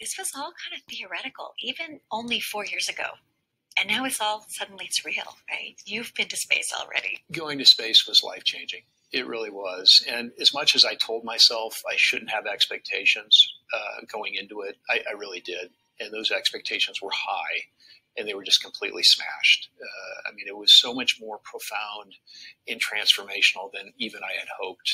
this was all kind of theoretical, even only four years ago. And now it's all suddenly it's real, right? You've been to space already. Going to space was life changing. It really was. And as much as I told myself I shouldn't have expectations uh, going into it, I, I, really did. And those expectations were high and they were just completely smashed. Uh, I mean, it was so much more profound and transformational than even I had hoped.